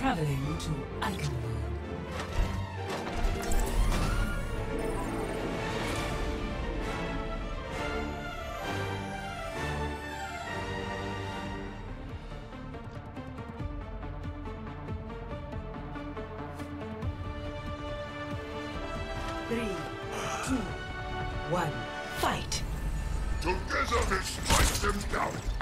Traveling to Eichenberg. Three, two, one, fight! Together we strike them down.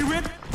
you with?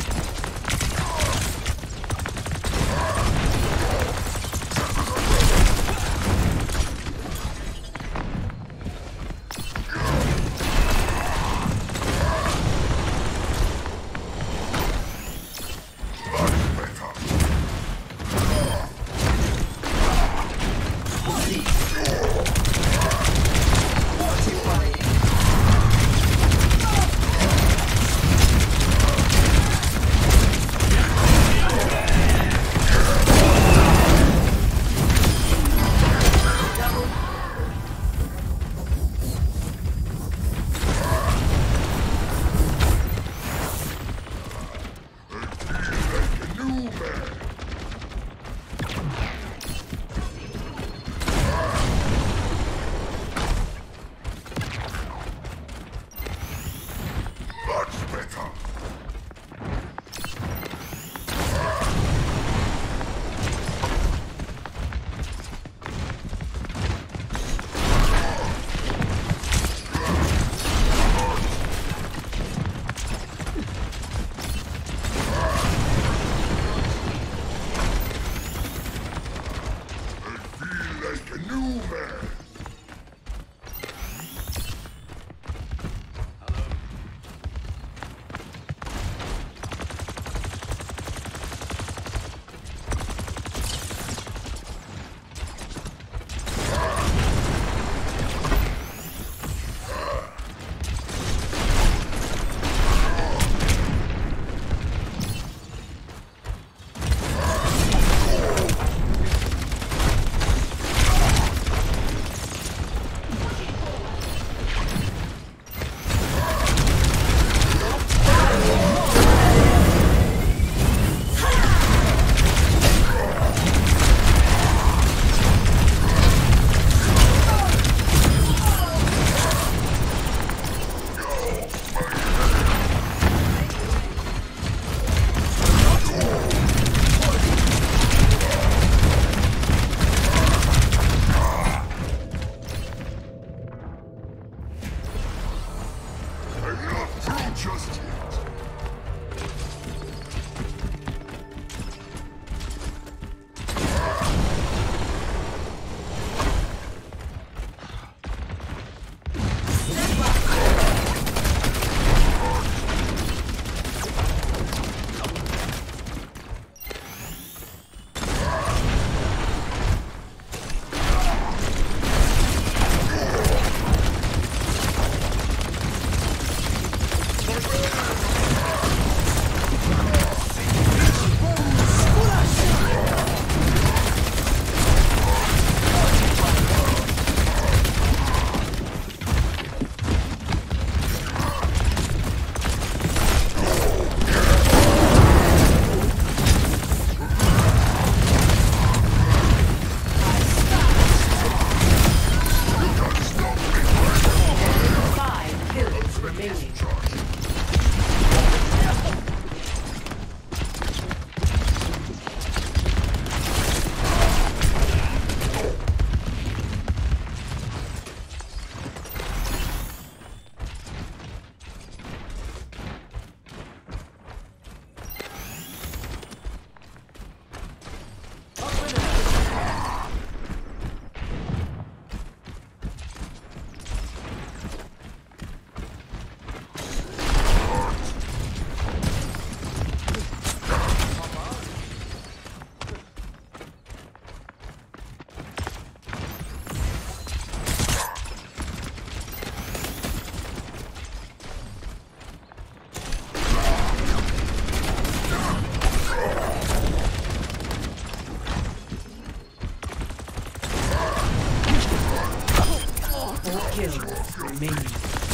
Remaining.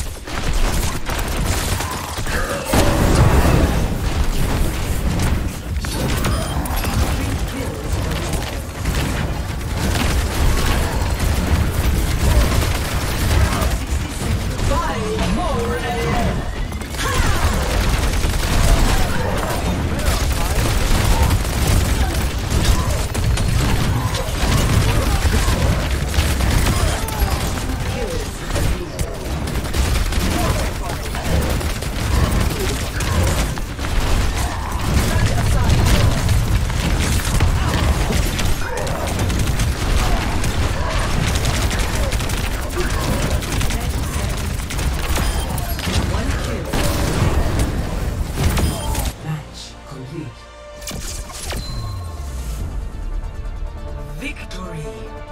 Victory!